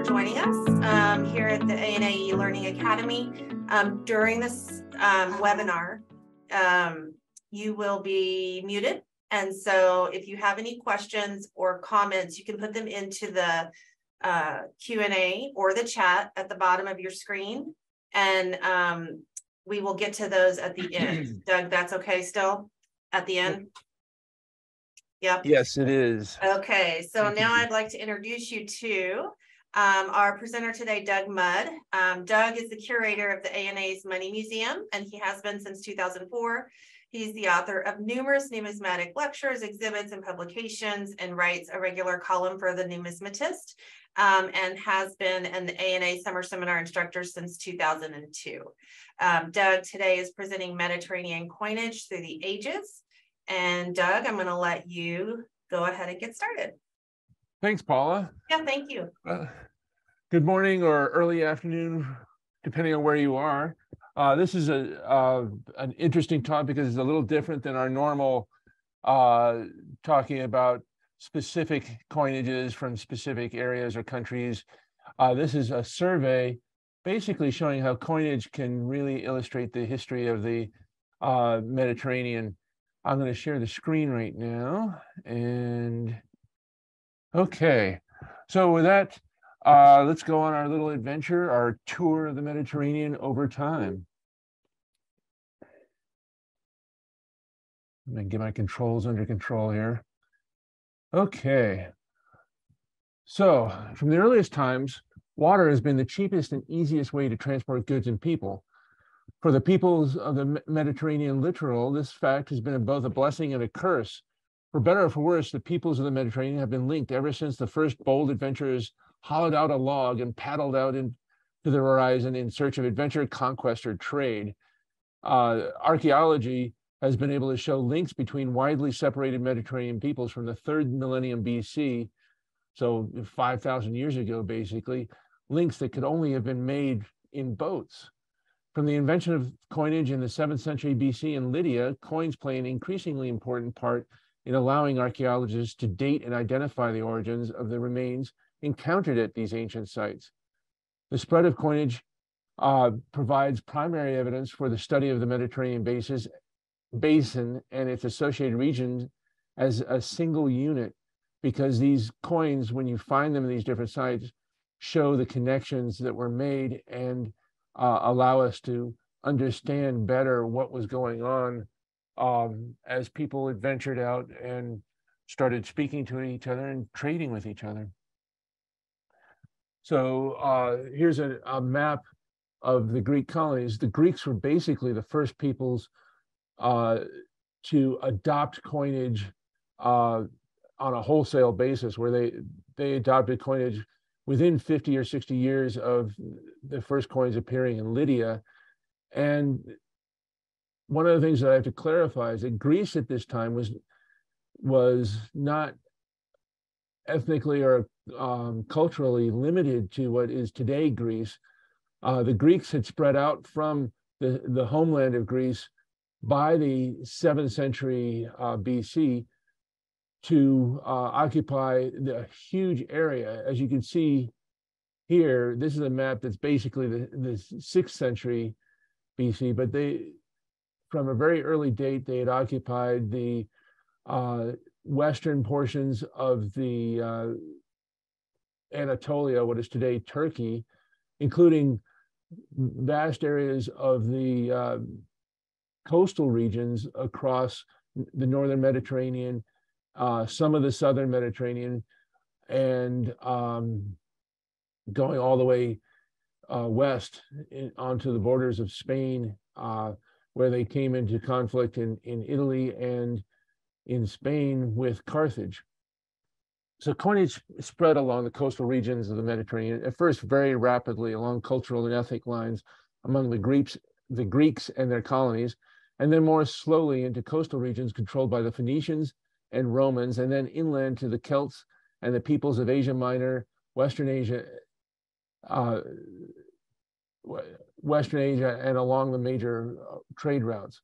for joining us um, here at the ANA Learning Academy. Um, during this um, webinar, um, you will be muted. And so if you have any questions or comments, you can put them into the uh, Q&A or the chat at the bottom of your screen. And um, we will get to those at the end. Doug, that's okay still at the end? Yep. Yes, it is. Okay, so now I'd like to introduce you to um, our presenter today, Doug Mudd. Um, Doug is the curator of the ANA's Money Museum, and he has been since 2004. He's the author of numerous numismatic lectures, exhibits, and publications, and writes a regular column for The Numismatist, um, and has been an ANA summer seminar instructor since 2002. Um, Doug today is presenting Mediterranean coinage through the ages. And Doug, I'm going to let you go ahead and get started. Thanks, Paula. Yeah, thank you. Uh, good morning or early afternoon, depending on where you are. Uh, this is a uh, an interesting topic because it's a little different than our normal uh, talking about specific coinages from specific areas or countries. Uh, this is a survey basically showing how coinage can really illustrate the history of the uh, Mediterranean I'm going to share the screen right now. And okay, so with that, uh, let's go on our little adventure, our tour of the Mediterranean over time. Let me get my controls under control here. Okay. So from the earliest times, water has been the cheapest and easiest way to transport goods and people. For the peoples of the Mediterranean littoral, this fact has been both a blessing and a curse. For better or for worse, the peoples of the Mediterranean have been linked ever since the first bold adventurers hollowed out a log and paddled out into the horizon in search of adventure, conquest, or trade. Uh, archaeology has been able to show links between widely separated Mediterranean peoples from the third millennium BC, so 5,000 years ago, basically, links that could only have been made in boats. From the invention of coinage in the 7th century BC in Lydia, coins play an increasingly important part in allowing archaeologists to date and identify the origins of the remains encountered at these ancient sites. The spread of coinage uh, provides primary evidence for the study of the Mediterranean basin and its associated regions as a single unit, because these coins, when you find them in these different sites, show the connections that were made and uh, allow us to understand better what was going on um, as people adventured out and started speaking to each other and trading with each other. So uh, here's a, a, map of the Greek colonies. The Greeks were basically the first peoples uh, to adopt coinage uh, on a wholesale basis, where they they adopted coinage within 50 or 60 years of the first coins appearing in Lydia. And one of the things that I have to clarify is that Greece at this time was was not ethnically or um, culturally limited to what is today Greece. Uh, the Greeks had spread out from the, the homeland of Greece by the seventh century uh, BC to uh, occupy the huge area. As you can see here, this is a map that's basically the, the sixth century BC, but they, from a very early date, they had occupied the uh, western portions of the uh, Anatolia, what is today Turkey, including vast areas of the uh, coastal regions across the northern Mediterranean uh, some of the southern Mediterranean, and um, going all the way uh, west in, onto the borders of Spain, uh, where they came into conflict in, in Italy and in Spain with Carthage. So coinage spread along the coastal regions of the Mediterranean, at first very rapidly along cultural and ethnic lines among the Greeks, the Greeks and their colonies, and then more slowly into coastal regions controlled by the Phoenicians and Romans, and then inland to the Celts and the peoples of Asia Minor, Western Asia, uh, Western Asia, and along the major uh, trade routes.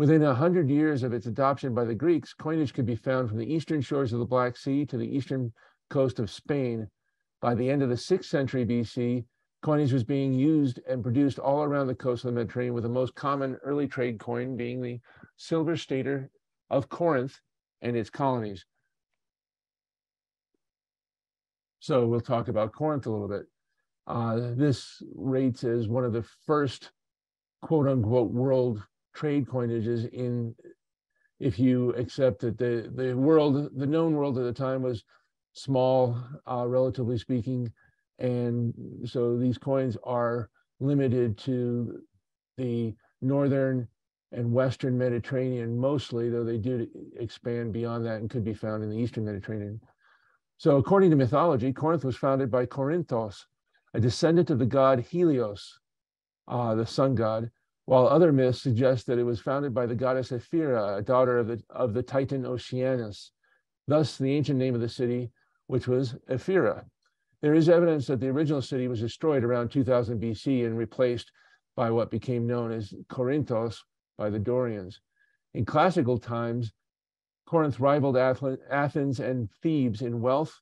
Within a hundred years of its adoption by the Greeks, coinage could be found from the eastern shores of the Black Sea to the eastern coast of Spain. By the end of the sixth century BC, coinage was being used and produced all around the coast of the Mediterranean, with the most common early trade coin being the silver stater of Corinth and its colonies. So we'll talk about Corinth a little bit. Uh, this rates as one of the first quote unquote world trade coinages in if you accept that the the world the known world at the time was small uh, relatively speaking and so these coins are limited to the northern and western mediterranean mostly though they do expand beyond that and could be found in the eastern mediterranean. So according to mythology corinth was founded by corinthos a descendant of the god helios uh, the sun god while other myths suggest that it was founded by the goddess Ephyra, a daughter of the, of the Titan Oceanus, thus the ancient name of the city, which was Ephyra. There is evidence that the original city was destroyed around 2000 BC and replaced by what became known as Corinthos by the Dorians. In classical times, Corinth rivaled Athens and Thebes in wealth,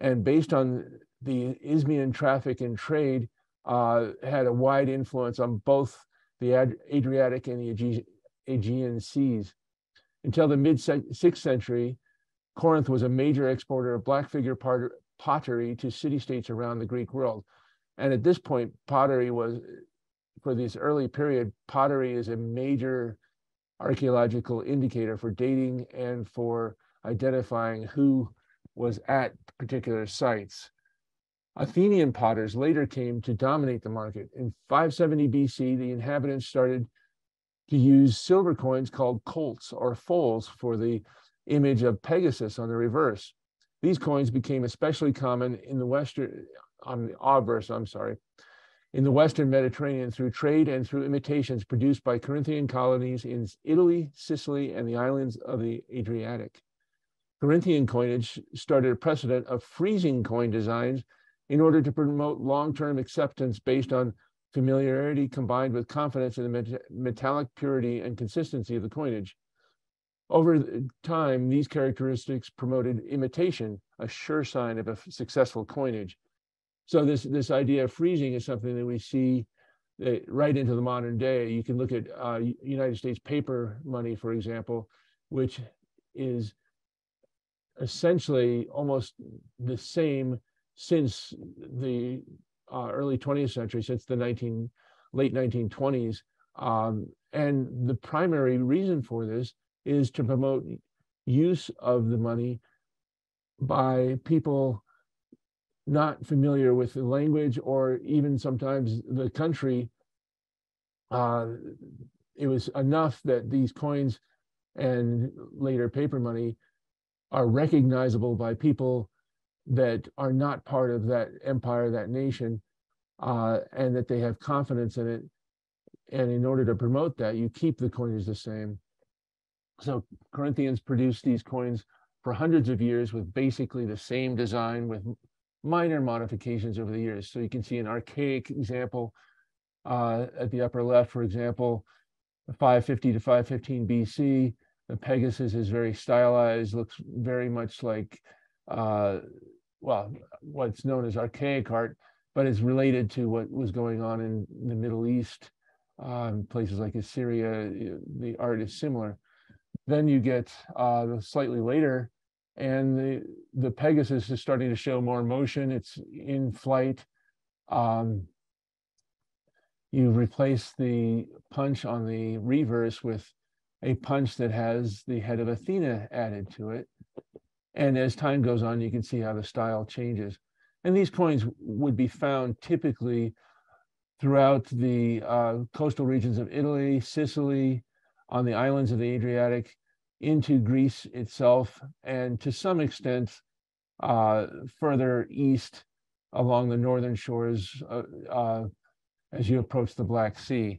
and based on the Isthmian traffic and trade, uh, had a wide influence on both the Adriatic and the Aegean seas. Until the mid sixth century, Corinth was a major exporter of black figure pottery to city states around the Greek world. And at this point, pottery was, for this early period, pottery is a major archaeological indicator for dating and for identifying who was at particular sites. Athenian potters later came to dominate the market. In 570 BC, the inhabitants started to use silver coins called colts or foals for the image of Pegasus on the reverse. These coins became especially common in the western, on the obverse, I'm sorry, in the western Mediterranean through trade and through imitations produced by Corinthian colonies in Italy, Sicily, and the islands of the Adriatic. Corinthian coinage started a precedent of freezing coin designs in order to promote long-term acceptance based on familiarity combined with confidence in the met metallic purity and consistency of the coinage. Over time, these characteristics promoted imitation, a sure sign of a successful coinage. So this, this idea of freezing is something that we see uh, right into the modern day. You can look at uh, United States paper money, for example, which is essentially almost the same since the uh, early 20th century, since the 19 late 1920s. Um, and the primary reason for this is to promote use of the money by people not familiar with the language or even sometimes the country. Uh, it was enough that these coins and later paper money are recognizable by people that are not part of that empire, that nation, uh, and that they have confidence in it. And in order to promote that, you keep the coinage the same. So Corinthians produced these coins for hundreds of years with basically the same design with minor modifications over the years. So you can see an archaic example uh, at the upper left, for example, 550 to 515 BC. The Pegasus is very stylized, looks very much like uh, well, what's known as archaic art, but it's related to what was going on in the Middle East, um, places like Assyria. The art is similar. Then you get uh, slightly later, and the the Pegasus is starting to show more motion. It's in flight. Um, you replace the punch on the reverse with a punch that has the head of Athena added to it. And as time goes on, you can see how the style changes. And these coins would be found typically throughout the uh, coastal regions of Italy, Sicily, on the islands of the Adriatic, into Greece itself, and to some extent uh, further east along the northern shores uh, uh as you approach the Black Sea.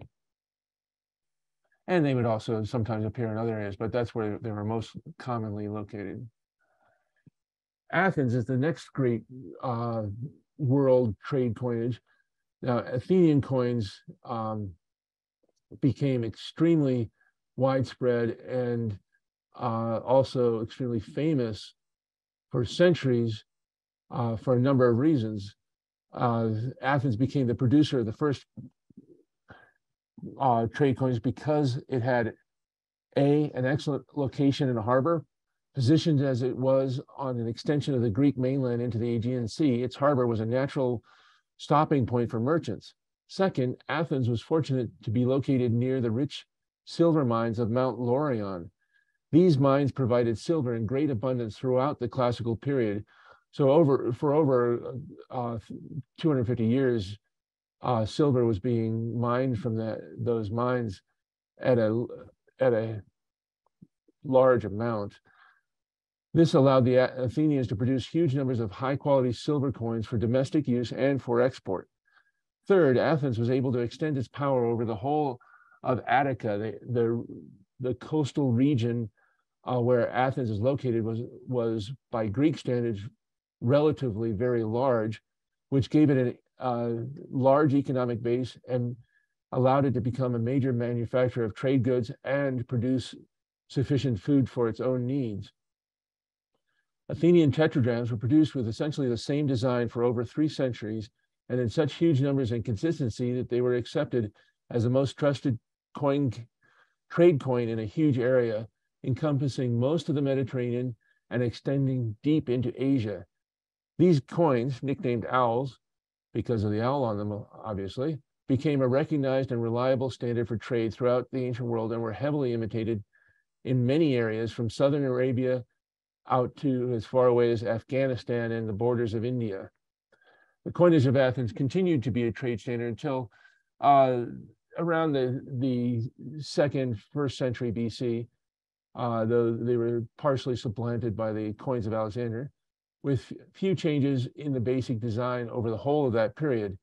And they would also sometimes appear in other areas, but that's where they were most commonly located. Athens is the next great uh, world trade coinage. Now, Athenian coins um, became extremely widespread and uh, also extremely famous for centuries uh, for a number of reasons. Uh, Athens became the producer of the first uh, trade coins because it had a an excellent location in a harbor, positioned as it was on an extension of the Greek mainland into the Aegean Sea. Its harbor was a natural stopping point for merchants. Second, Athens was fortunate to be located near the rich silver mines of Mount Laurion. These mines provided silver in great abundance throughout the classical period. So over for over uh, 250 years, uh, silver was being mined from the, those mines at a at a large amount. This allowed the Athenians to produce huge numbers of high quality silver coins for domestic use and for export. Third, Athens was able to extend its power over the whole of Attica, the, the, the coastal region uh, where Athens is located was, was by Greek standards relatively very large, which gave it a uh, large economic base and allowed it to become a major manufacturer of trade goods and produce sufficient food for its own needs. Athenian tetradrachms were produced with essentially the same design for over three centuries and in such huge numbers and consistency that they were accepted as the most trusted coin trade coin in a huge area encompassing most of the Mediterranean and extending deep into Asia. These coins, nicknamed owls, because of the owl on them, obviously, became a recognized and reliable standard for trade throughout the ancient world and were heavily imitated in many areas from southern Arabia out to as far away as Afghanistan and the borders of India. The coinage of Athens continued to be a trade standard until uh, around the, the second, first century BC, uh, though they were partially supplanted by the coins of Alexander, with few changes in the basic design over the whole of that period.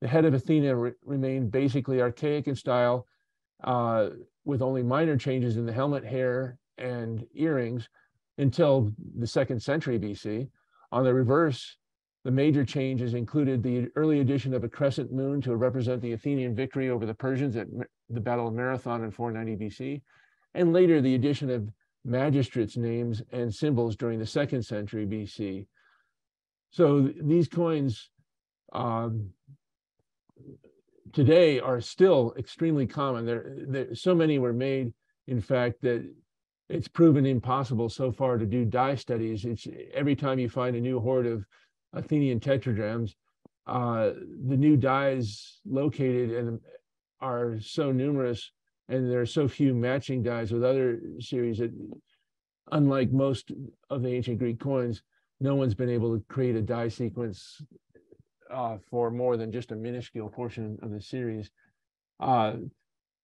The head of Athena re remained basically archaic in style, uh, with only minor changes in the helmet, hair, and earrings until the second century BC. On the reverse, the major changes included the early addition of a crescent moon to represent the Athenian victory over the Persians at the Battle of Marathon in 490 BC, and later the addition of magistrates' names and symbols during the second century BC. So these coins um, today are still extremely common. There, there, so many were made, in fact, that it's proven impossible so far to do die studies. It's every time you find a new hoard of Athenian tetradrachms, uh, the new dies located and are so numerous, and there are so few matching dies with other series that, unlike most of the ancient Greek coins, no one's been able to create a die sequence uh, for more than just a minuscule portion of the series. Uh,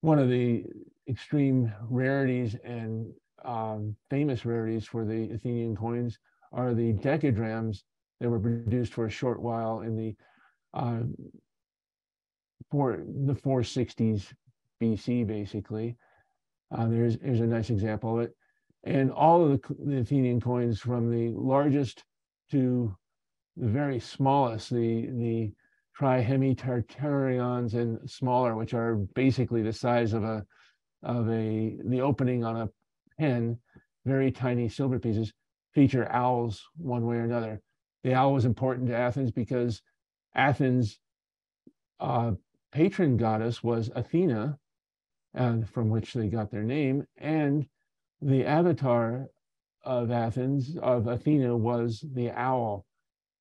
one of the extreme rarities and um, famous rarities for the Athenian coins are the decadrachms that were produced for a short while in the uh, for the 460s BC, basically. Uh, there's there's a nice example of it, and all of the, the Athenian coins, from the largest to the very smallest, the the trihemitartarions and smaller, which are basically the size of a of a the opening on a pen, very tiny silver pieces, feature owls one way or another. The owl was important to Athens because Athens' uh, patron goddess was Athena, from which they got their name, and the avatar of Athens, of Athena, was the owl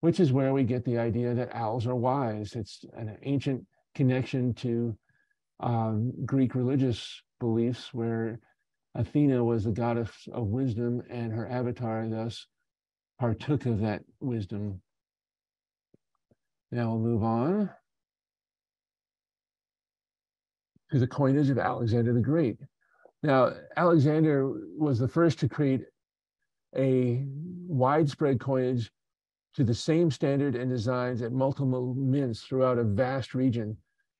which is where we get the idea that owls are wise. It's an ancient connection to um, Greek religious beliefs where Athena was the goddess of wisdom and her avatar thus partook of that wisdom. Now we'll move on to the coinage of Alexander the Great. Now, Alexander was the first to create a widespread coinage to the same standard and designs at multiple mints throughout a vast region.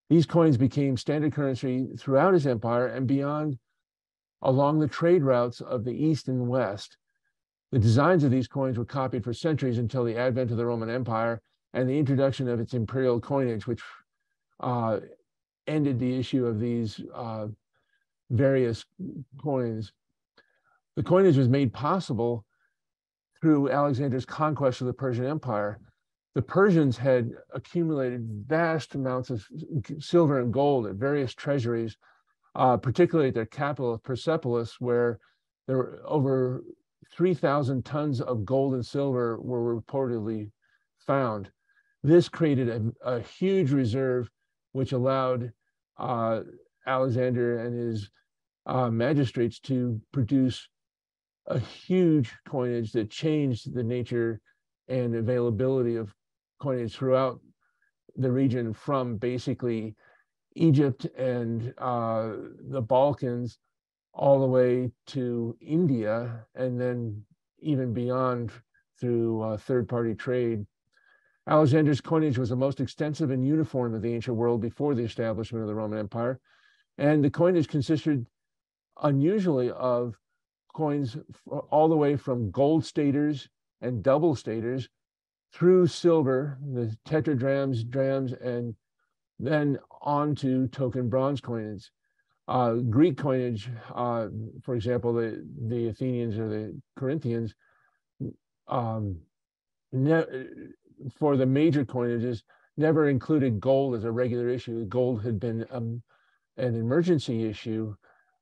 These coins became standard currency throughout his empire and beyond along the trade routes of the East and West. The designs of these coins were copied for centuries until the advent of the Roman Empire and the introduction of its imperial coinage, which uh, ended the issue of these uh, various coins. The coinage was made possible through Alexander's conquest of the Persian Empire, the Persians had accumulated vast amounts of silver and gold at various treasuries, uh, particularly at their capital of Persepolis, where there were over 3,000 tons of gold and silver were reportedly found. This created a, a huge reserve, which allowed uh, Alexander and his uh, magistrates to produce a huge coinage that changed the nature and availability of coinage throughout the region from basically Egypt and uh, the Balkans all the way to India and then even beyond through uh, third party trade. Alexander's coinage was the most extensive and uniform of the ancient world before the establishment of the Roman Empire. And the coinage consisted unusually of coins all the way from gold staters and double staters through silver, the tetradrachms, drachms, and then on to token bronze coinage. Uh, Greek coinage, uh, for example, the, the Athenians or the Corinthians, um, for the major coinages, never included gold as a regular issue. Gold had been um, an emergency issue,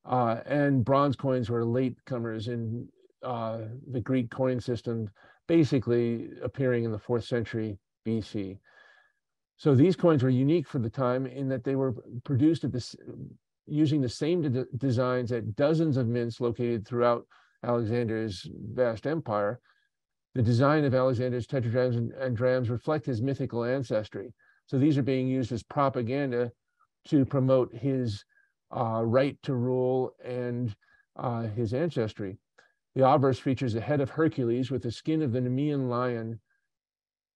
uh, and bronze coins were late comers in uh, the Greek coin system, basically appearing in the fourth century BC. So these coins were unique for the time in that they were produced at this using the same de designs at dozens of mints located throughout Alexander's vast empire. The design of Alexander's tetradrachms and, and drachms reflect his mythical ancestry. So these are being used as propaganda to promote his uh, right to rule and uh, his ancestry. The obverse features a head of Hercules with the skin of the Nemean lion.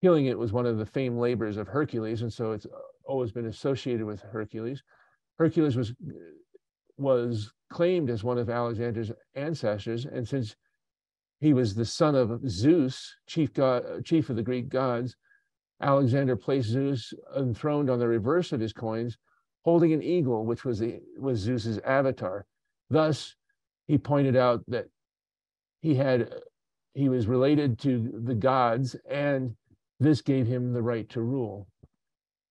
Killing it was one of the famed labors of Hercules, and so it's uh, always been associated with Hercules. Hercules was was claimed as one of Alexander's ancestors, and since he was the son of Zeus, chief god, chief of the Greek gods, Alexander placed Zeus enthroned on the reverse of his coins holding an eagle, which was the was Zeus's avatar. Thus, he pointed out that he had he was related to the gods, and this gave him the right to rule.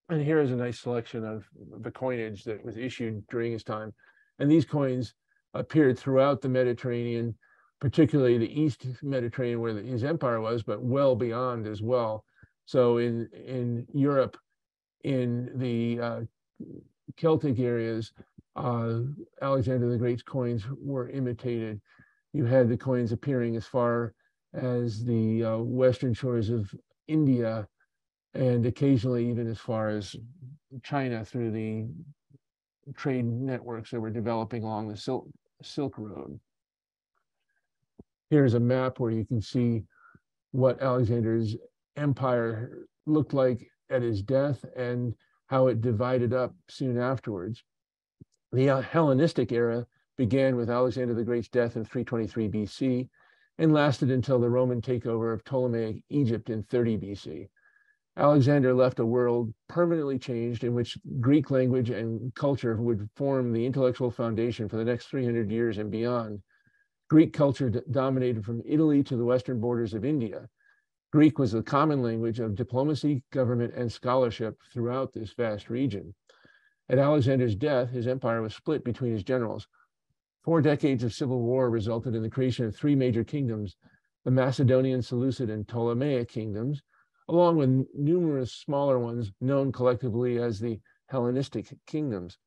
And here is a nice selection of the coinage that was issued during his time. And these coins appeared throughout the Mediterranean, particularly the East Mediterranean, where his empire was, but well beyond as well. So in in Europe, in the uh, Celtic areas, uh, Alexander the Great's coins were imitated. You had the coins appearing as far as the uh, western shores of India and occasionally even as far as China through the trade networks that were developing along the Silk, Silk Road. Here's a map where you can see what Alexander's empire looked like at his death and how it divided up soon afterwards. The Hellenistic era began with Alexander the Great's death in 323 BC and lasted until the Roman takeover of Ptolemaic Egypt in 30 BC. Alexander left a world permanently changed in which Greek language and culture would form the intellectual foundation for the next 300 years and beyond. Greek culture dominated from Italy to the western borders of India. Greek was the common language of diplomacy, government, and scholarship throughout this vast region. At Alexander's death, his empire was split between his generals. Four decades of civil war resulted in the creation of three major kingdoms, the Macedonian, Seleucid, and Ptolemaic kingdoms, along with numerous smaller ones known collectively as the Hellenistic kingdoms.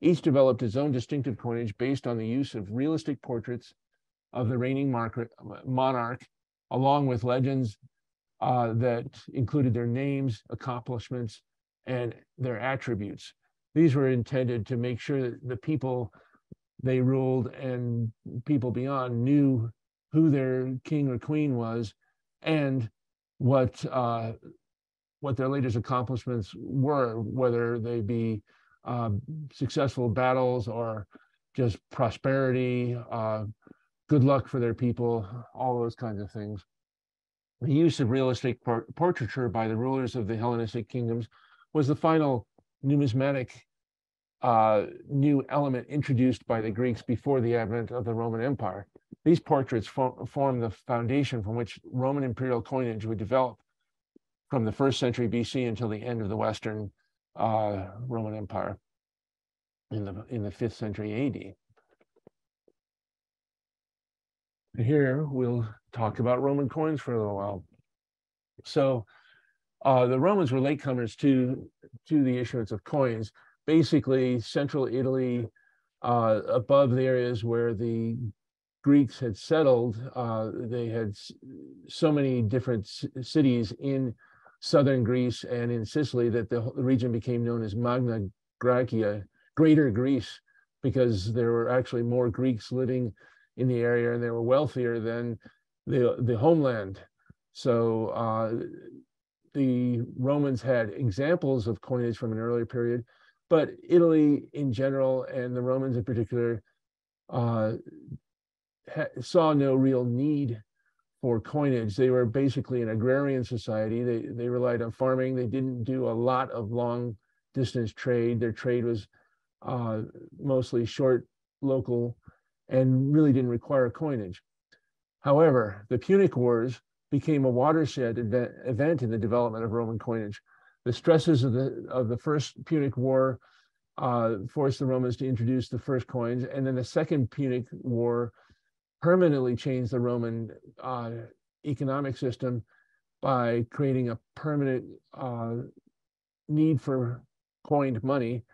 Each developed its own distinctive coinage based on the use of realistic portraits of the reigning monarch, along with legends uh, that included their names, accomplishments, and their attributes. These were intended to make sure that the people they ruled and people beyond knew who their king or queen was and what uh, what their latest accomplishments were, whether they be uh, successful battles or just prosperity, uh, good luck for their people, all those kinds of things. The use of realistic portraiture by the rulers of the Hellenistic kingdoms was the final numismatic uh, new element introduced by the Greeks before the advent of the Roman Empire. These portraits form the foundation from which Roman imperial coinage would develop from the first century BC until the end of the Western uh, Roman Empire in the in the fifth century AD. Here we'll talk about Roman coins for a little while. So uh, the Romans were latecomers to to the issuance of coins. Basically, central Italy, uh, above the areas where the Greeks had settled, uh, they had so many different cities in southern Greece and in Sicily that the region became known as Magna Graecia, Greater Greece, because there were actually more Greeks living in the area and they were wealthier than the, the homeland. So uh, the Romans had examples of coinage from an earlier period, but Italy in general and the Romans in particular uh, saw no real need for coinage. They were basically an agrarian society. They, they relied on farming. They didn't do a lot of long distance trade. Their trade was uh, mostly short, local, and really didn't require coinage. However, the Punic Wars became a watershed event, event in the development of Roman coinage. The stresses of the of the first Punic War uh, forced the Romans to introduce the first coins, and then the second Punic War permanently changed the Roman uh, economic system by creating a permanent uh, need for coined money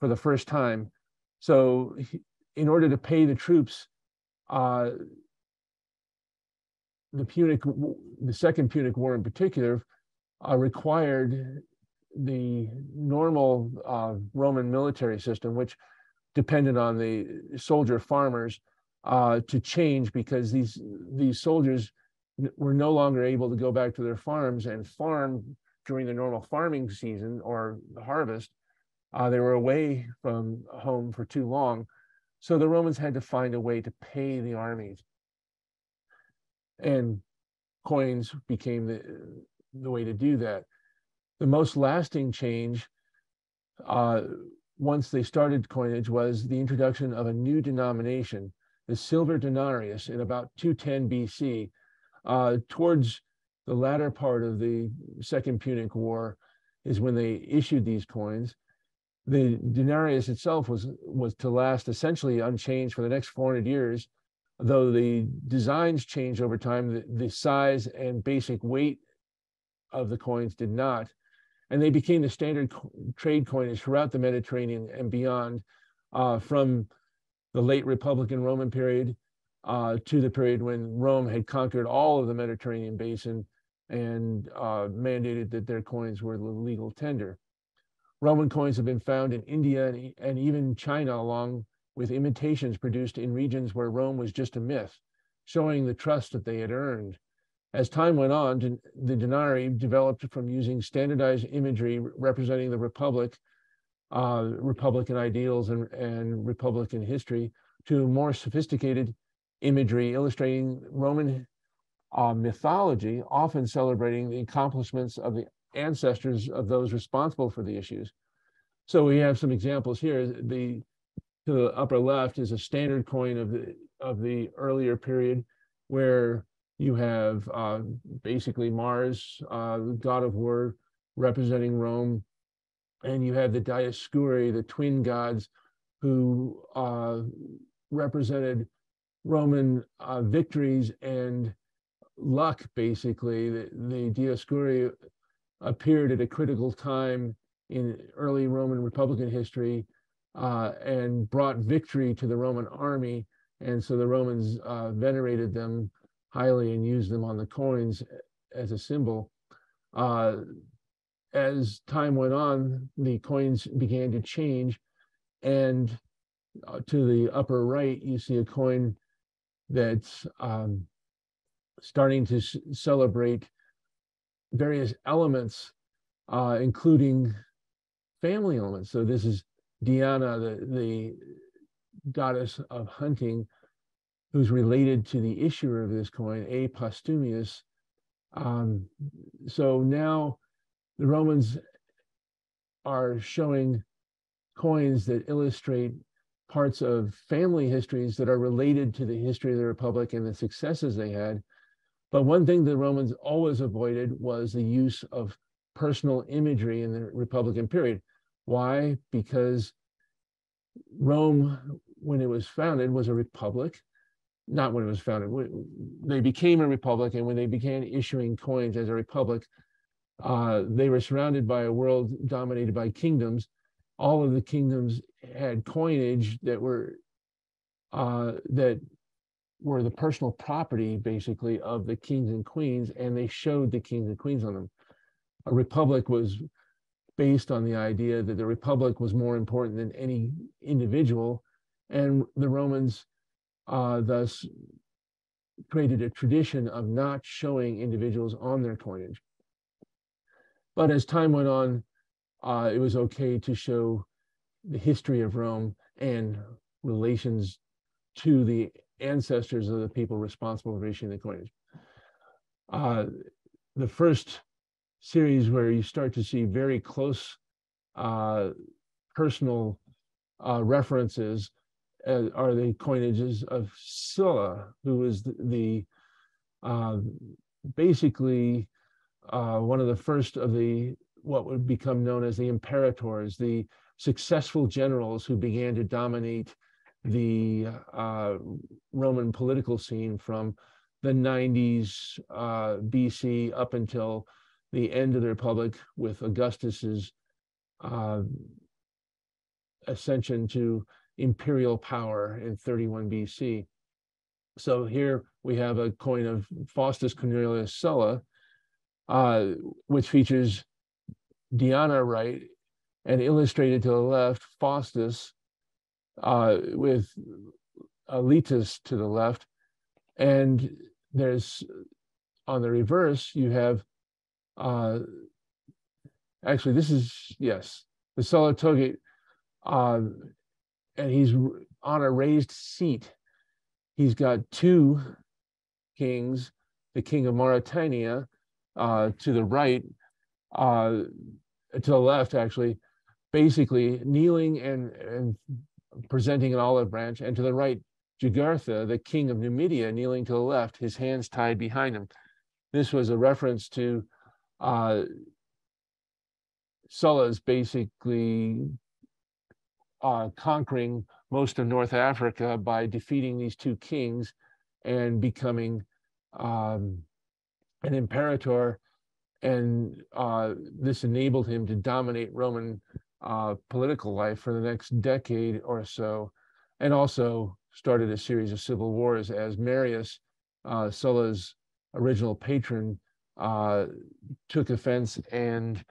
for the first time. So, in order to pay the troops, uh, the Punic, the Second Punic War in particular, uh, required the normal uh, Roman military system, which depended on the soldier farmers, uh, to change because these these soldiers were no longer able to go back to their farms and farm during the normal farming season or harvest. Uh, they were away from home for too long, so the Romans had to find a way to pay the armies and coins became the, the way to do that. The most lasting change uh, once they started coinage was the introduction of a new denomination, the silver denarius, in about 210 BC. Uh, towards the latter part of the Second Punic War is when they issued these coins. The denarius itself was was to last essentially unchanged for the next 400 years though the designs changed over time, the, the size and basic weight of the coins did not. And they became the standard co trade coinage throughout the Mediterranean and beyond uh, from the late Republican Roman period uh, to the period when Rome had conquered all of the Mediterranean basin and uh, mandated that their coins were the legal tender. Roman coins have been found in India and, and even China along with imitations produced in regions where Rome was just a myth, showing the trust that they had earned. As time went on, the denarii developed from using standardized imagery representing the Republic, uh, Republican ideals and, and Republican history, to more sophisticated imagery illustrating Roman uh, mythology, often celebrating the accomplishments of the ancestors of those responsible for the issues. So we have some examples here. The to the upper left is a standard coin of the of the earlier period where you have uh, basically Mars, uh, god of war, representing Rome, and you have the Dioscuri, the twin gods, who uh, represented Roman uh, victories and luck. Basically, the, the Dioscuri appeared at a critical time in early Roman Republican history uh, and brought victory to the Roman army. And so the Romans uh, venerated them highly and used them on the coins as a symbol. Uh, as time went on, the coins began to change. And uh, to the upper right, you see a coin that's um, starting to celebrate various elements, uh, including family elements. So this is Diana, the, the goddess of hunting, who's related to the issuer of this coin, A. Postumius. Um, so now the Romans are showing coins that illustrate parts of family histories that are related to the history of the Republic and the successes they had. But one thing the Romans always avoided was the use of personal imagery in the Republican period. Why? Because Rome, when it was founded, was a republic. Not when it was founded, they became a republic, and when they began issuing coins as a republic, uh, they were surrounded by a world dominated by kingdoms. All of the kingdoms had coinage that were uh, that were the personal property, basically, of the kings and queens, and they showed the kings and queens on them. A republic was based on the idea that the republic was more important than any individual, and the Romans uh, thus created a tradition of not showing individuals on their coinage. But as time went on, uh, it was okay to show the history of Rome and relations to the ancestors of the people responsible for issuing the coinage. Uh, the first series where you start to see very close uh, personal uh, references uh, are the coinages of Sulla, who was the, the uh, basically uh, one of the first of the what would become known as the imperators, the successful generals who began to dominate the uh, Roman political scene from the 90s uh, BC up until the end of the Republic with Augustus's uh, ascension to imperial power in 31 BC. So here we have a coin of Faustus Cornelius Sulla, uh, which features Diana right and illustrated to the left, Faustus uh, with Alethes to the left. And there's on the reverse, you have uh, actually, this is, yes, the Sulla Togate, uh, and he's on a raised seat. He's got two kings, the king of Mauritania uh, to the right, uh, to the left, actually, basically kneeling and, and presenting an olive branch, and to the right, Jugurtha, the king of Numidia, kneeling to the left, his hands tied behind him. This was a reference to uh, Sulla's basically uh, conquering most of North Africa by defeating these two kings and becoming um, an imperator. And uh, this enabled him to dominate Roman uh, political life for the next decade or so, and also started a series of civil wars as Marius, uh, Sulla's original patron, uh, took offense and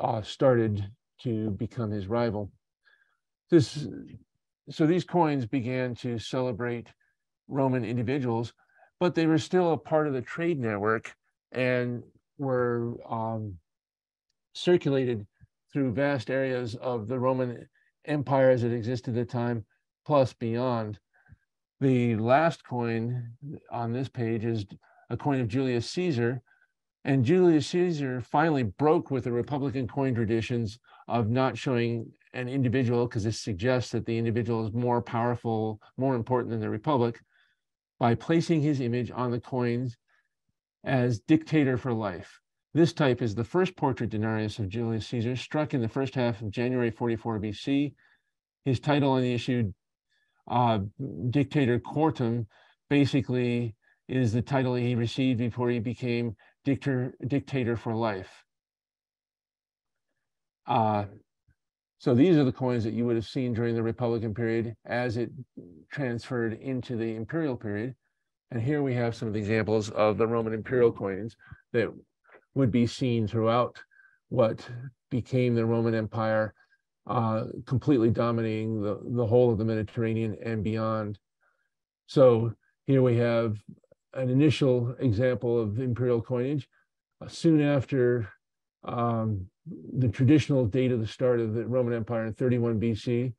uh, started to become his rival. This, so these coins began to celebrate Roman individuals, but they were still a part of the trade network and were um, circulated through vast areas of the Roman Empire as it existed at the time, plus beyond. The last coin on this page is a coin of Julius Caesar, and Julius Caesar finally broke with the Republican coin traditions of not showing an individual, because this suggests that the individual is more powerful, more important than the Republic, by placing his image on the coins as dictator for life. This type is the first portrait denarius of Julius Caesar, struck in the first half of January 44 BC. His title on the issue, uh, Dictator Quartum, basically is the title he received before he became dictator, dictator for life. Uh, so these are the coins that you would have seen during the Republican period as it transferred into the imperial period. And here we have some of the examples of the Roman imperial coins that would be seen throughout what became the Roman Empire, uh, completely dominating the, the whole of the Mediterranean and beyond. So here we have an initial example of imperial coinage. Uh, soon after um, the traditional date of the start of the Roman Empire in 31 BC,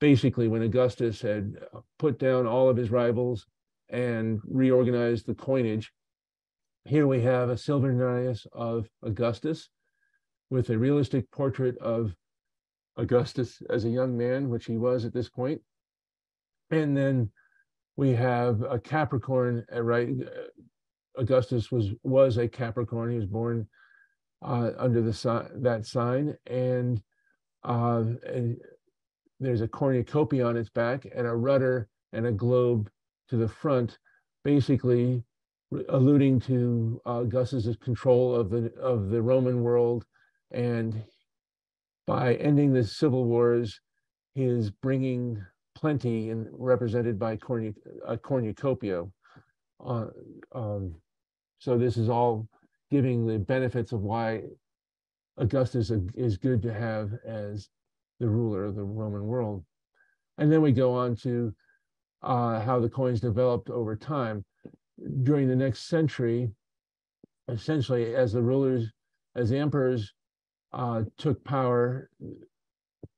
basically when Augustus had put down all of his rivals and reorganized the coinage. Here we have a silver denarius of Augustus with a realistic portrait of Augustus as a young man, which he was at this point. And then we have a Capricorn, uh, right? Augustus was was a Capricorn. He was born uh, under the sign that sign, and, uh, and there's a cornucopia on its back and a rudder and a globe to the front, basically alluding to Augustus's control of the of the Roman world, and by ending the civil wars, he is bringing plenty and represented by cornu, a cornucopia. Uh, um, so this is all giving the benefits of why Augustus is good to have as the ruler of the Roman world. And then we go on to uh, how the coins developed over time. During the next century, essentially, as the rulers, as the emperors uh, took power,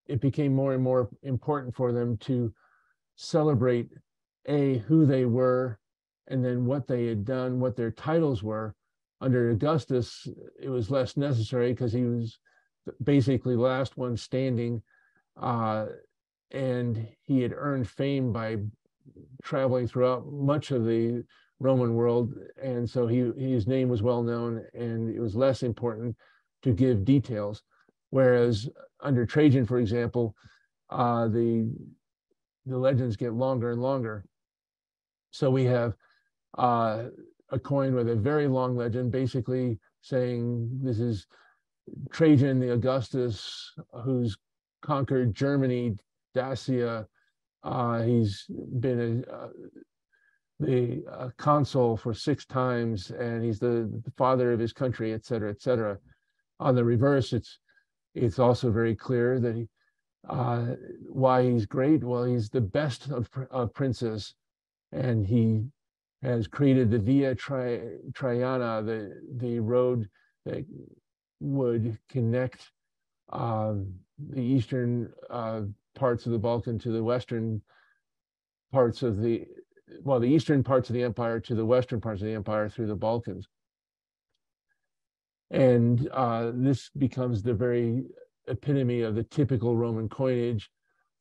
it became more and more important for them to celebrate a who they were and then what they had done, what their titles were. Under Augustus, it was less necessary because he was basically last one standing, uh, and he had earned fame by traveling throughout much of the Roman world, and so he his name was well known, and it was less important to give details. Whereas under Trajan, for example, uh, the the legends get longer and longer. So we have uh, a coin with a very long legend, basically saying this is Trajan the Augustus, who's conquered Germany, Dacia. Uh, he's been a, uh, the uh, consul for six times, and he's the, the, father of his country, et cetera, et cetera. On the reverse, it's it's also very clear that he, uh, why he's great. Well, he's the best of, of princes, and he has created the Via Tri- Traiana, the the road that would connect um, the eastern uh, parts of the Balkan to the western parts of the well, the eastern parts of the empire to the western parts of the empire through the Balkans. And uh, this becomes the very epitome of the typical Roman coinage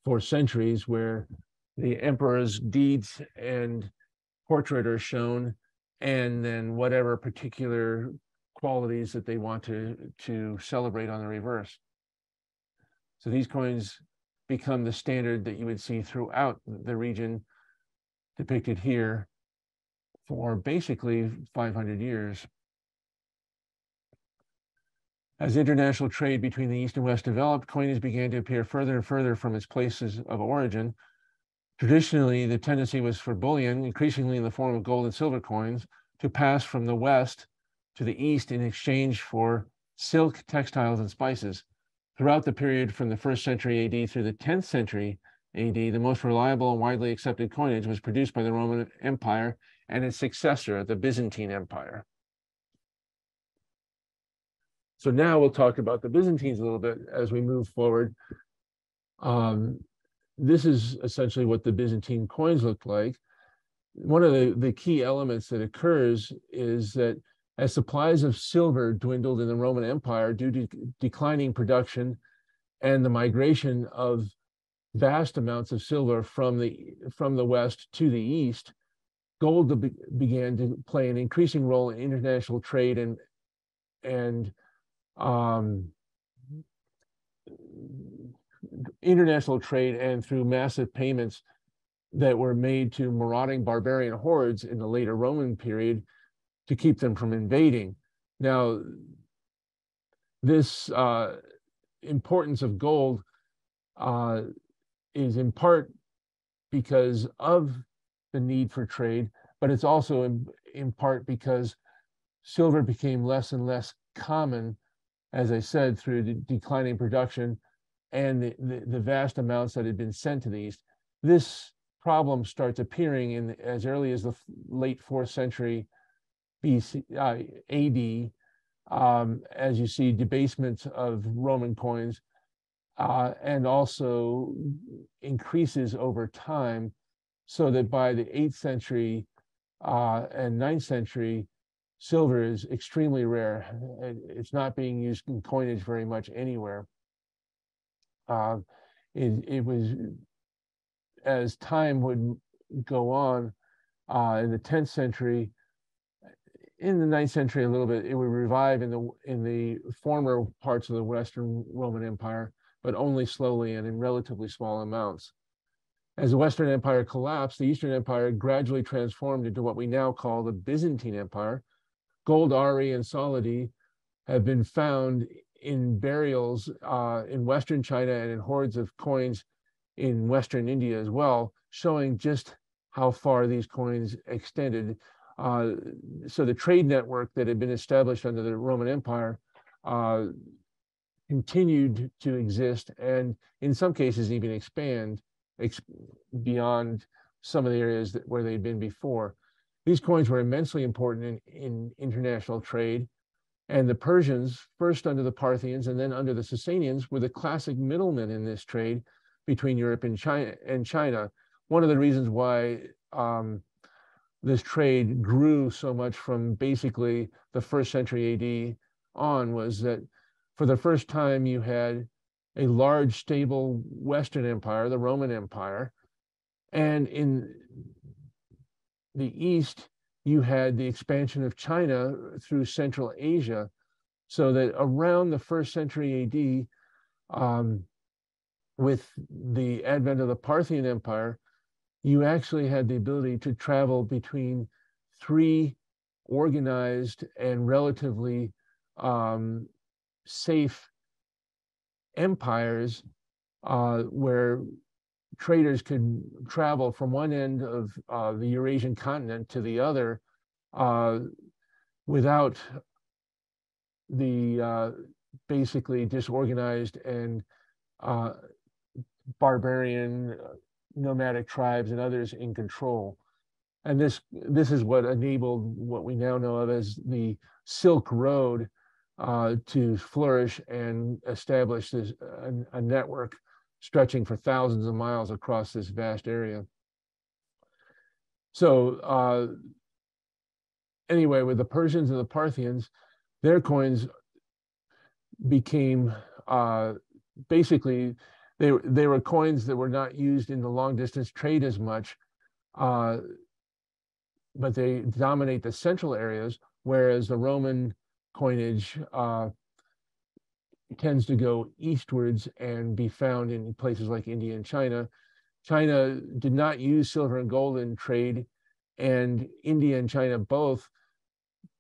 for centuries, where the emperor's deeds and portrait are shown, and then whatever particular qualities that they want to, to celebrate on the reverse. So these coins become the standard that you would see throughout the region depicted here for basically 500 years. As international trade between the East and West developed, coinage began to appear further and further from its places of origin. Traditionally, the tendency was for bullion, increasingly in the form of gold and silver coins, to pass from the West to the East in exchange for silk, textiles, and spices. Throughout the period from the first century AD through the 10th century AD, the most reliable and widely accepted coinage was produced by the Roman Empire and its successor, the Byzantine Empire. So now we'll talk about the Byzantines a little bit as we move forward. Um, this is essentially what the Byzantine coins look like. One of the, the key elements that occurs is that as supplies of silver dwindled in the Roman Empire due to declining production and the migration of vast amounts of silver from the from the west to the east, gold be, began to play an increasing role in international trade and and um, international trade and through massive payments that were made to marauding barbarian hordes in the later Roman period to keep them from invading. Now, this uh, importance of gold uh, is in part because of the need for trade, but it's also in, in part because silver became less and less common as I said, through the declining production and the, the, the, vast amounts that had been sent to the East. This problem starts appearing in as early as the late fourth century BC, uh, AD, um, as you see debasement of Roman coins, uh, and also increases over time, so that by the eighth century uh, and ninth century, silver is extremely rare. It's not being used in coinage very much anywhere. Uh, it, it was as time would go on uh, in the 10th century, in the 9th century a little bit, it would revive in the in the former parts of the Western Roman Empire, but only slowly and in relatively small amounts. As the Western Empire collapsed, the Eastern Empire gradually transformed into what we now call the Byzantine Empire. Gold aurei and solidi have been found in burials uh, in Western China and in hoards of coins in Western India as well, showing just how far these coins extended. Uh, so the trade network that had been established under the Roman Empire uh, continued to exist and in some cases even expand ex beyond some of the areas that, where they'd been before. These coins were immensely important in, in international trade. And the Persians, first under the Parthians and then under the Sasanians, were the classic middlemen in this trade between Europe and China. And China. One of the reasons why um, this trade grew so much from basically the first century AD on was that for the first time you had a large, stable Western empire, the Roman Empire. And in the East, you had the expansion of China through Central Asia, so that around the first century AD, um, with the advent of the Parthian Empire, you actually had the ability to travel between three organized and relatively um, safe empires uh, where traders could travel from one end of uh, the Eurasian continent to the other uh, without the uh, basically disorganized and uh, barbarian uh, nomadic tribes and others in control. And this this is what enabled what we now know of as the Silk Road uh, to flourish and establish this a, a, network stretching for thousands of miles across this vast area. So uh, anyway, with the Persians and the Parthians, their coins became uh, basically they they were coins that were not used in the long distance trade as much, uh, but they dominate the central areas, whereas the Roman coinage uh, tends to go eastwards and be found in places like India and China. China did not use silver and gold in trade, and India and China both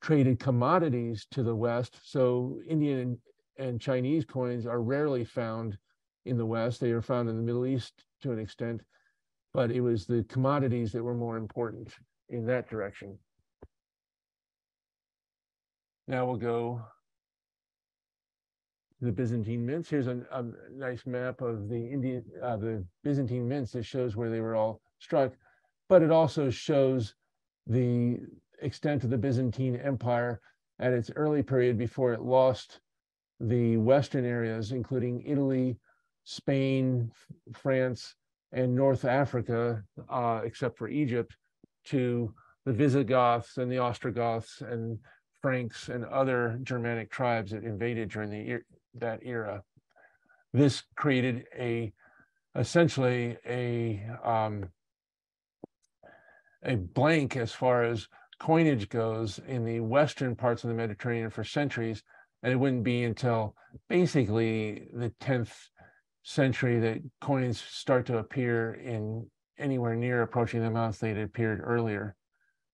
traded commodities to the West. So Indian and, Chinese coins are rarely found in the West. They are found in the Middle East to an extent, but it was the commodities that were more important in that direction. Now we'll go the Byzantine mints. Here's a, a nice map of the Indian, uh, the Byzantine mints that shows where they were all struck, but it also shows the extent of the Byzantine Empire at its early period before it lost the Western areas, including Italy, Spain, France, and North Africa, uh, except for Egypt, to the Visigoths and the Ostrogoths and Franks and other Germanic tribes that invaded during the that era. This created a essentially a um, a blank as far as coinage goes in the western parts of the Mediterranean for centuries, and it wouldn't be until basically the 10th century that coins start to appear in anywhere near approaching the amounts they'd appeared earlier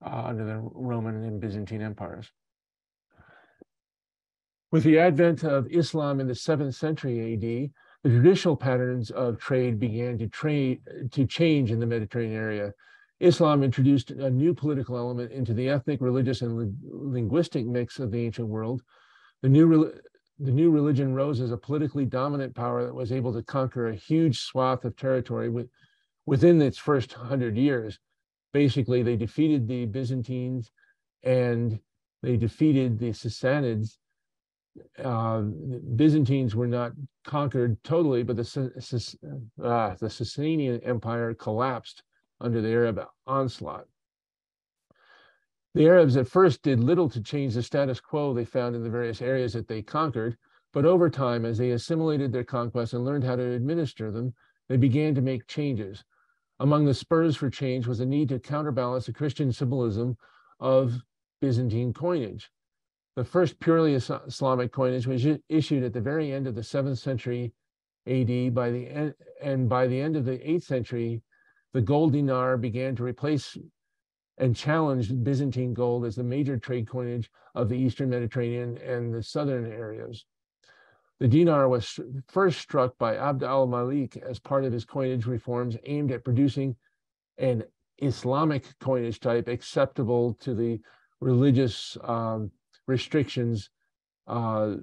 uh, under the Roman and Byzantine empires. With the advent of Islam in the seventh century AD, the traditional patterns of trade began to, trade, to change in the Mediterranean area. Islam introduced a new political element into the ethnic, religious, and li linguistic mix of the ancient world. The new, the new religion rose as a politically dominant power that was able to conquer a huge swath of territory with, within its first hundred years. Basically, they defeated the Byzantines and they defeated the Sassanids uh, Byzantines were not conquered totally, but the, uh, the Sasanian Empire collapsed under the Arab onslaught. The Arabs at first did little to change the status quo they found in the various areas that they conquered. But over time, as they assimilated their conquests and learned how to administer them, they began to make changes. Among the spurs for change was a need to counterbalance the Christian symbolism of Byzantine coinage. The first purely Islamic coinage was issued at the very end of the seventh century AD. By the end, and by the end of the eighth century, the gold dinar began to replace and challenged Byzantine gold as the major trade coinage of the Eastern Mediterranean and the southern areas. The dinar was first struck by Abd al-Malik as part of his coinage reforms aimed at producing an Islamic coinage type acceptable to the religious um, restrictions uh,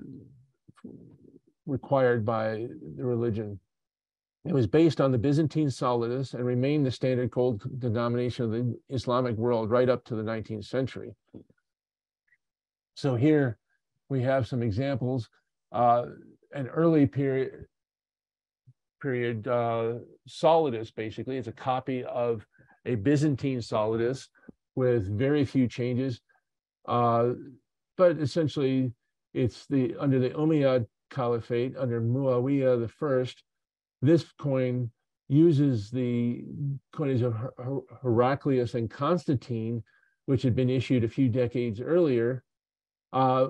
required by the religion. It was based on the Byzantine solidus and remained the standard gold denomination of the Islamic world right up to the 19th century. So here we have some examples. Uh, an early period period uh, solidus, basically, it's a copy of a Byzantine solidus with very few changes. Uh, but essentially, it's the under the Umayyad Caliphate under Muawiyah the first this coin uses the coinage of Her Heraclius and Constantine, which had been issued a few decades earlier. Uh,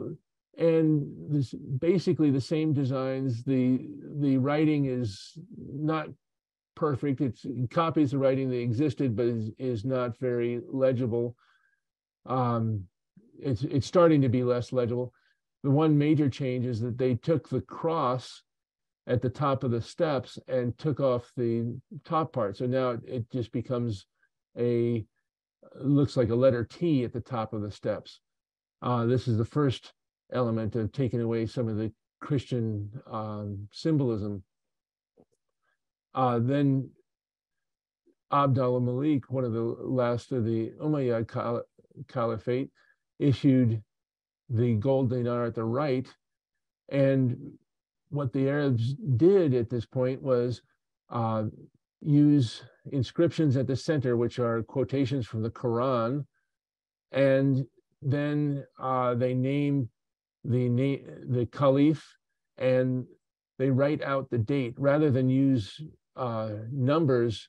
and this basically the same designs. The the writing is not perfect. It's it copies the writing that existed, but is, is not very legible. Um, it's it's starting to be less legible. The one major change is that they took the cross at the top of the steps and took off the top part. So now it just becomes a looks like a letter T at the top of the steps. Uh, this is the first element of taking away some of the Christian um, symbolism. Uh, then Abd al-Malik, one of the last of the Umayyad Caliphate, issued the gold dinar at the right and what the Arabs did at this point was uh, use inscriptions at the center, which are quotations from the Quran, and then uh, they name the name the caliph, and they write out the date rather than use uh, numbers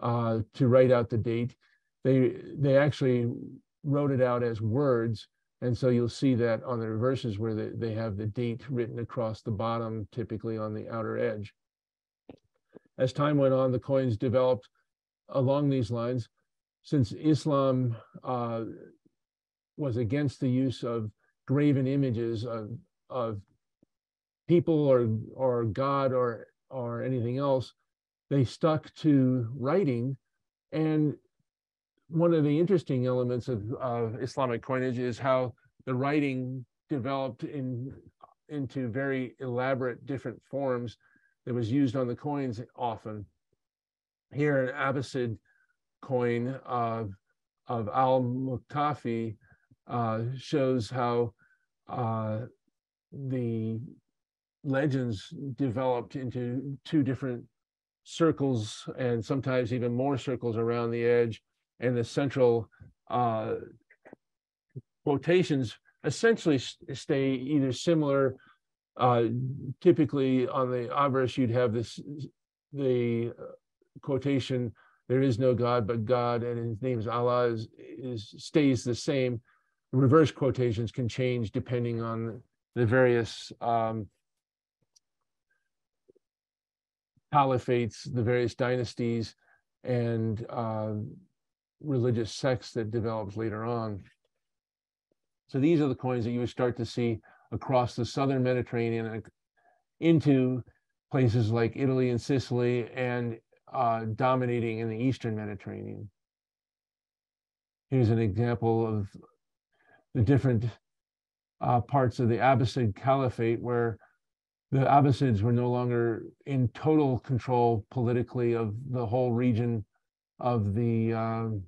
uh, to write out the date. They they actually wrote it out as words and so you'll see that on the reverses where they, they have the date written across the bottom, typically on the outer edge. As time went on, the coins developed along these lines. Since Islam uh, was against the use of graven images of, of people or, or God or, or anything else, they stuck to writing and one of the interesting elements of, of Islamic coinage is how the writing developed in into very elaborate different forms that was used on the coins often. Here, an Abbasid coin of, of al-Muktafi uh, shows how uh, the legends developed into two different circles and sometimes even more circles around the edge and the central uh, quotations essentially stay either similar. Uh, typically on the obverse, you'd have this the quotation, there is no God but God, and his name is Allah is, is stays the same. Reverse quotations can change depending on the various um, caliphates, the various dynasties, and uh, religious sects that developed later on. So these are the coins that you would start to see across the southern Mediterranean into places like Italy and Sicily and uh, dominating in the eastern Mediterranean. Here's an example of the different uh, parts of the Abbasid Caliphate where the Abbasids were no longer in total control politically of the whole region of the um,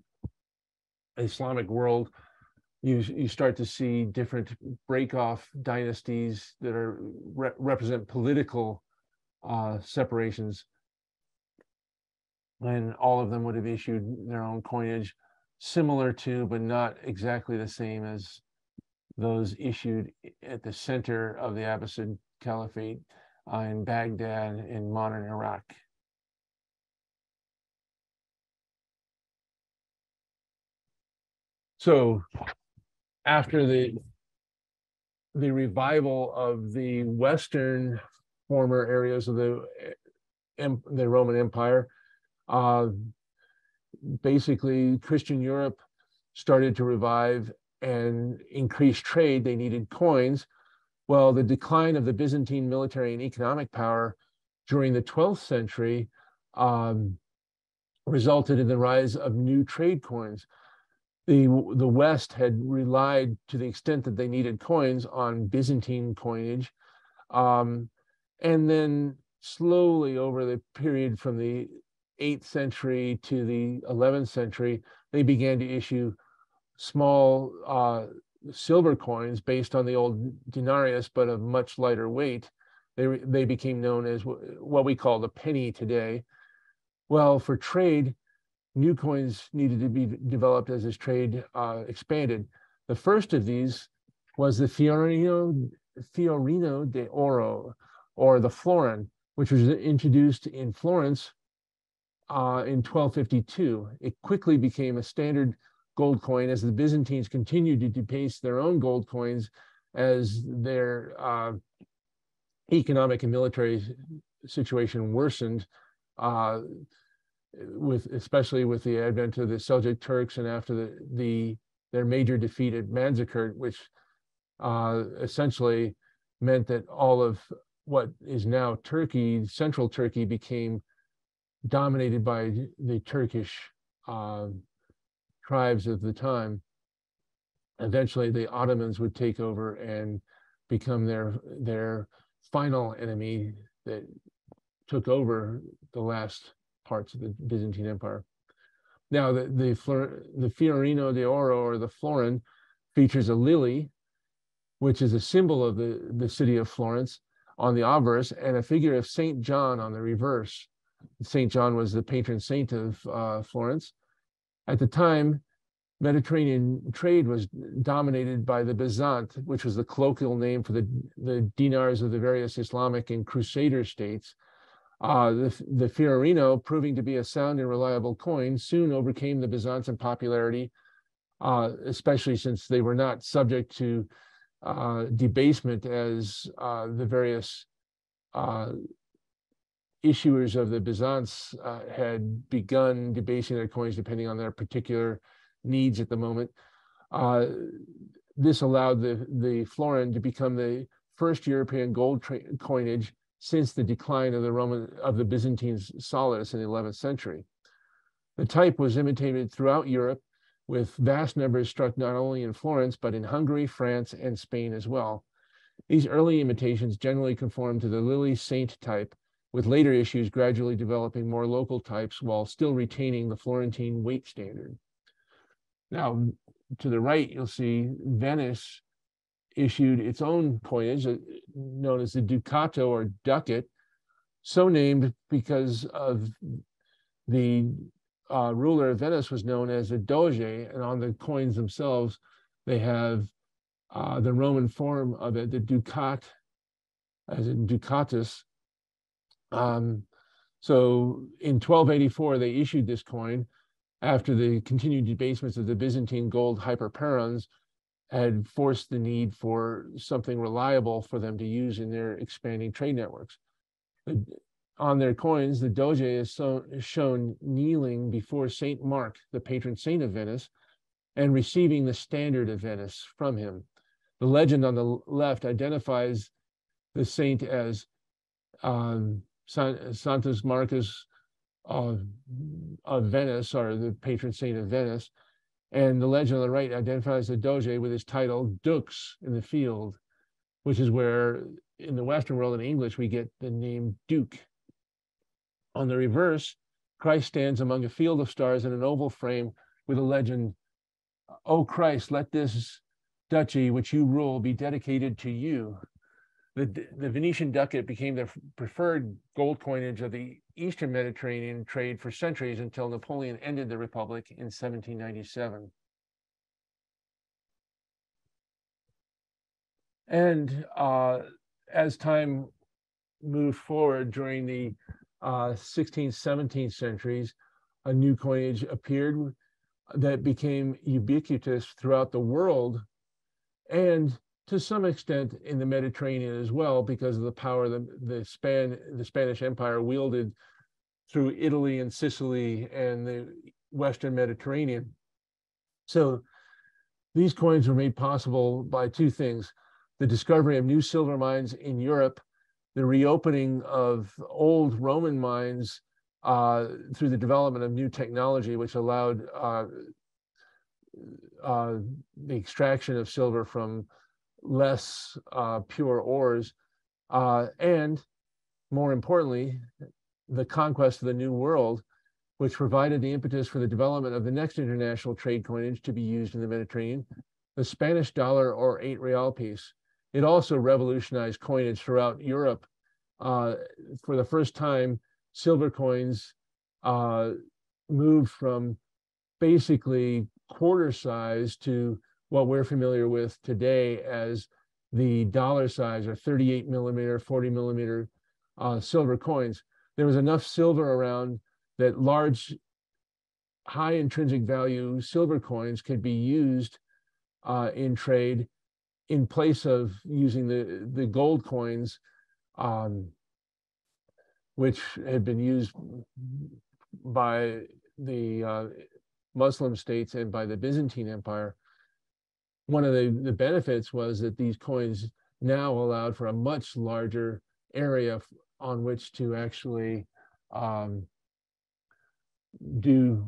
Islamic world, you you start to see different break off dynasties that are re represent political uh, separations, and all of them would have issued their own coinage, similar to but not exactly the same as those issued at the center of the Abbasid Caliphate uh, in Baghdad in modern Iraq. So after the the revival of the Western former areas of the the Roman Empire, uh, basically Christian Europe started to revive and increase trade. They needed coins. Well, the decline of the Byzantine military and economic power during the 12th century um, resulted in the rise of new trade coins. The, the West had relied to the extent that they needed coins on Byzantine coinage. Um, and then slowly over the period from the 8th century to the 11th century, they began to issue small uh, silver coins based on the old denarius, but of much lighter weight. They, they became known as what we call the penny today. Well, for trade, new coins needed to be developed as this trade uh, expanded. The first of these was the Fiorino, Fiorino de Oro, or the florin, which was introduced in Florence uh, in 1252. It quickly became a standard gold coin as the Byzantines continued to debase their own gold coins as their uh, economic and military situation worsened, uh, with especially with the advent of the Seljuk Turks and after the, the their major defeat at Manzikert, which uh, essentially meant that all of what is now Turkey, central Turkey, became dominated by the Turkish uh, tribes of the time. Eventually, the Ottomans would take over and become their their final enemy that took over the last parts of the Byzantine Empire. Now, the the, the Fiorino de Oro or the florin features a lily, which is a symbol of the, the city of Florence on the obverse, and a figure of Saint John on the reverse. Saint John was the patron saint of uh, Florence. At the time, Mediterranean trade was dominated by the Byzant, which was the colloquial name for the, the dinars of the various Islamic and Crusader states. Uh, the, the Fiorino, proving to be a sound and reliable coin, soon overcame the Byzantine popularity, uh, especially since they were not subject to uh, debasement as uh, the various uh, issuers of the Byzants uh, had begun debasing their coins depending on their particular needs at the moment. This allowed the, the florin to become the first European gold coinage since the decline of the Roman of the Byzantine solidus in the 11th century. The type was imitated throughout Europe, with vast numbers struck not only in Florence but in Hungary, France, and Spain as well. These early imitations generally conform to the lily saint type, with later issues gradually developing more local types while still retaining the Florentine weight standard. Now, to the right, you'll see Venice issued its own coinage uh, known as the Ducato or ducat, so named because of the uh, ruler of Venice was known as a doge, and on the coins themselves, they have uh, the Roman form of it, the ducat, as in ducatus. Um, so in 1284, they issued this coin, after the continued debasements of the Byzantine gold hyperperons had forced the need for something reliable for them to use in their expanding trade networks. On their coins, the Doge is, so, shown kneeling before Saint Mark, the patron saint of Venice, and receiving the standard of Venice from him. The legend on the left identifies the saint as um, Sanctus Marcus of, of Venice, or the patron saint of Venice. And the legend on the right identifies the Doge with his title Dux in the field, which is where in the Western world in English we get the name Duke. On the reverse, Christ stands among a field of stars in an oval frame with a legend, O Christ, let this duchy which you rule be dedicated to you. The, the Venetian ducat became the preferred gold coinage of the Eastern Mediterranean trade for centuries until Napoleon ended the Republic in 1797. And uh, as time moved forward during the uh, 16th, 17th centuries, a new coinage appeared that became ubiquitous throughout the world and to some extent in the Mediterranean as well, because of the power the, the Span the Spanish Empire wielded through Italy and Sicily and the Western Mediterranean. So these coins were made possible by two things: the discovery of new silver mines in Europe, the reopening of old Roman mines uh, through the development of new technology, which allowed uh, uh, the extraction of silver from less uh, pure ores, uh, and more importantly, the conquest of the New World, which provided the impetus for the development of the next international trade coinage to be used in the Mediterranean, the Spanish dollar or eight real piece. It also revolutionized coinage throughout Europe. Uh, for the first time, silver coins uh, moved from basically quarter size to what we're familiar with today as the dollar size or 38 millimeter, 40 millimeter uh, silver coins. There was enough silver around that large, high intrinsic value silver coins could be used uh, in trade in place of using the, the gold coins, um, which had been used by the uh, Muslim states and by the Byzantine Empire one of the, the benefits was that these coins now allowed for a much larger area on which to actually um, do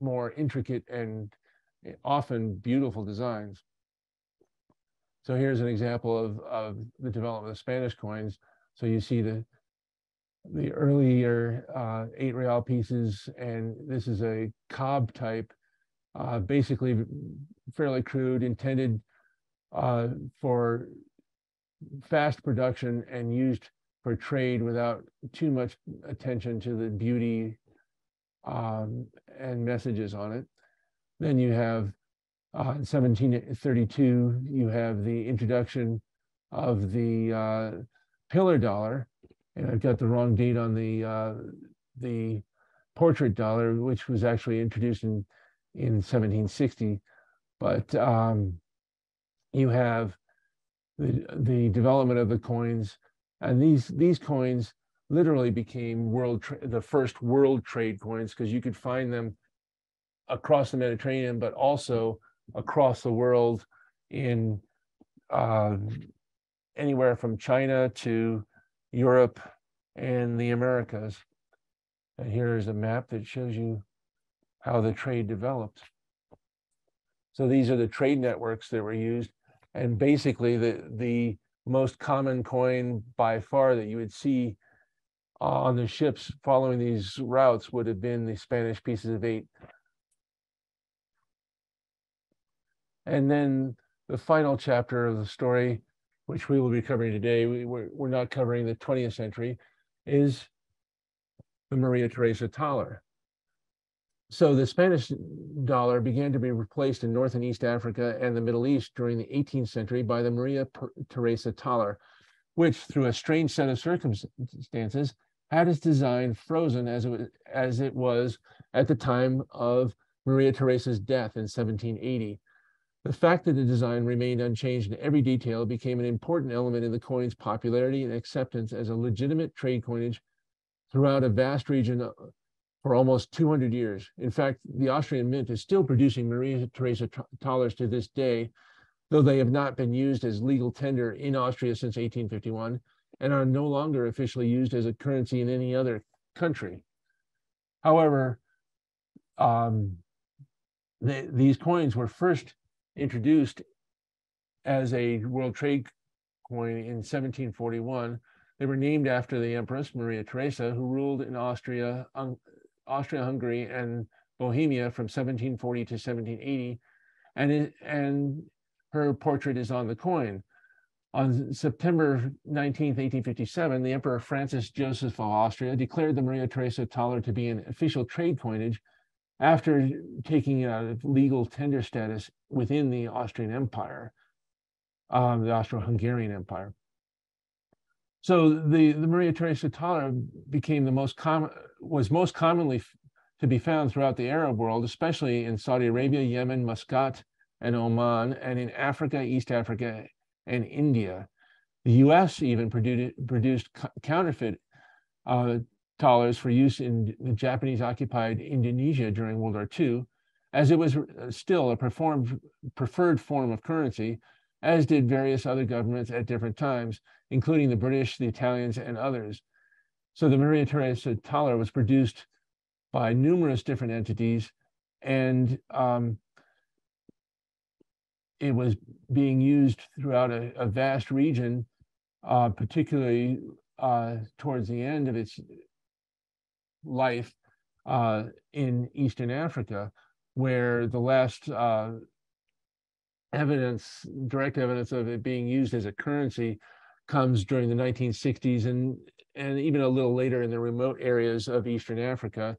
more intricate and often beautiful designs. So here's an example of, of the development of Spanish coins. So you see the the earlier uh, eight real pieces, and this is a cob type uh, basically fairly crude, intended uh, for fast production and used for trade without too much attention to the beauty um, and messages on it. Then you have uh, 1732, you have the introduction of the uh, pillar dollar, and I've got the wrong date on the uh, the portrait dollar, which was actually introduced in in 1760, but um, you have the, the development of the coins, and these these coins literally became world the first world trade coins because you could find them across the Mediterranean, but also across the world in uh, anywhere from China to Europe and the Americas. And here is a map that shows you how the trade developed. So these are the trade networks that were used. And basically the, the most common coin by far that you would see uh, on the ships following these routes would have been the Spanish pieces of eight. And then the final chapter of the story, which we will be covering today, we, we're, we're not covering the 20th century, is the Maria Theresa Thaler. So the Spanish dollar began to be replaced in North and East Africa and the Middle East during the 18th century by the Maria Theresa Thaler, which, through a strange set of circumstances, had its design frozen as it was, as it was at the time of Maria Theresa's death in 1780. The fact that the design remained unchanged in every detail became an important element in the coin's popularity and acceptance as a legitimate trade coinage throughout a vast region for almost 200 years. In fact, the Austrian Mint is still producing Maria Theresa thalers to this day, though they have not been used as legal tender in Austria since 1851 and are no longer officially used as a currency in any other country. However, um, the, these coins were first introduced as a World Trade coin in 1741. They were named after the Empress Maria Theresa, who ruled in Austria, Austria-Hungary and Bohemia from 1740 to 1780, and it, and her portrait is on the coin. On September 19, 1857, the Emperor Francis Joseph of Austria declared the Maria Theresa thaler to be an official trade coinage after taking it out of legal tender status within the Austrian Empire, um, the Austro-Hungarian Empire. So the, the Maria Theresa Thaler became the most common, was most commonly to be found throughout the Arab world, especially in Saudi Arabia, Yemen, Muscat, and Oman, and in Africa, East Africa, and India. The US even produced, produced counterfeit uh, thalers for use in the Japanese occupied Indonesia during World War II, as it was uh, still a performed, preferred form of currency, as did various other governments at different times, including the British, the Italians, and others. So the Maria Theresa thaler was produced by numerous different entities, and um, it was being used throughout a, a vast region, uh, particularly uh, towards the end of its life uh, in Eastern Africa, where the last uh, evidence, direct evidence of it being used as a currency comes during the 1960s and, and even a little later in the remote areas of Eastern Africa,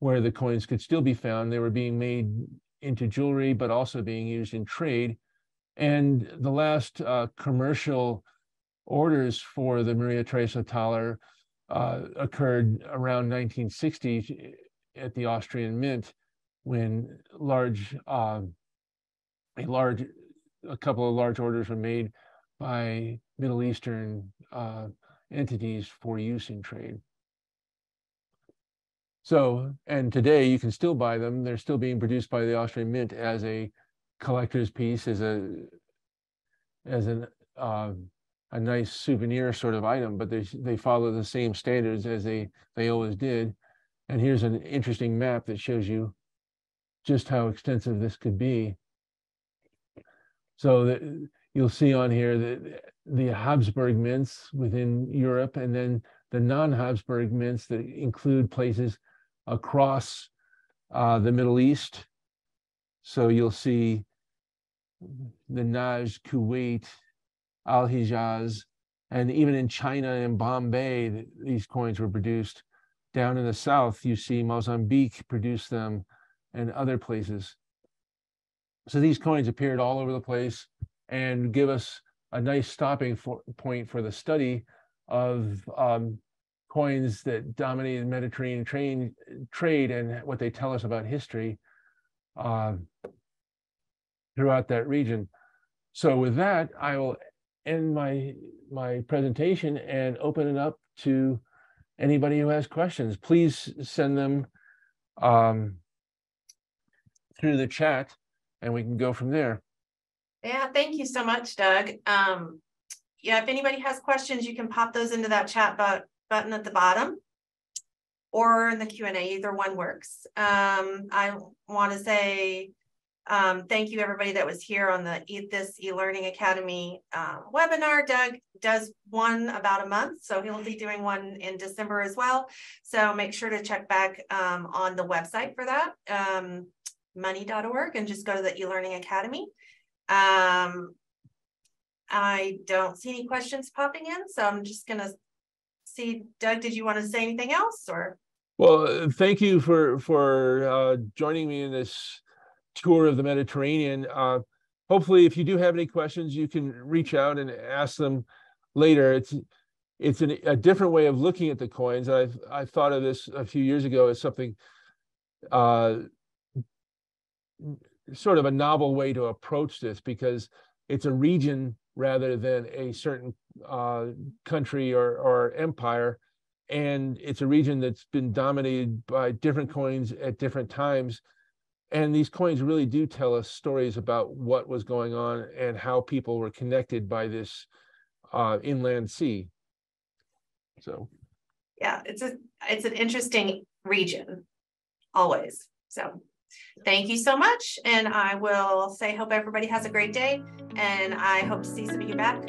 where the coins could still be found. They were being made into jewelry, but also being used in trade. And the last uh, commercial orders for the Maria Theresa thaler uh, occurred around 1960 at the Austrian Mint, when large, uh, a large, a couple of large orders were made by Middle Eastern uh, entities for use in trade. So, and today you can still buy them. They're still being produced by the Austrian Mint as a collector's piece, as a as an uh, a nice souvenir sort of item, but they they follow the same standards as they they always did. And here's an interesting map that shows you just how extensive this could be. So that you'll see on here that the Habsburg mints within Europe, and then the non-Habsburg mints that include places across uh, the Middle East. So you'll see the Najd, Kuwait, Al Hijaz, and even in China and Bombay, these coins were produced. Down in the south, you see Mozambique produce them and other places. So these coins appeared all over the place and give us a nice stopping for, point for the study of um, coins that dominated Mediterranean train, trade and what they tell us about history uh, throughout that region. So with that, I will end my my presentation and open it up to anybody who has questions. Please send them um, through the chat and we can go from there. Yeah, thank you so much, Doug. Um, yeah, if anybody has questions, you can pop those into that chat but button at the bottom or in the Q&A, either one works. Um, I want to say um, thank you everybody that was here on the e this e-learning academy uh, webinar. Doug does one about a month, so he'll be doing one in December as well. So make sure to check back um, on the website for that, um, money.org, and just go to the e-learning academy. Um, I don't see any questions popping in, so I'm just gonna see, Doug, did you want to say anything else or? Well, thank you for for uh, joining me in this tour of the Mediterranean. Uh, hopefully, if you do have any questions, you can reach out and ask them later. It's it's an, a different way of looking at the coins. I I thought of this a few years ago as something uh, sort of a novel way to approach this because it's a region rather than a certain uh, country or, or empire. And it's a region that's been dominated by different coins at different times. And these coins really do tell us stories about what was going on and how people were connected by this uh, inland sea. So, yeah, it's a it's an interesting region, always. So, Thank you so much. And I will say, hope everybody has a great day. And I hope to see some of you back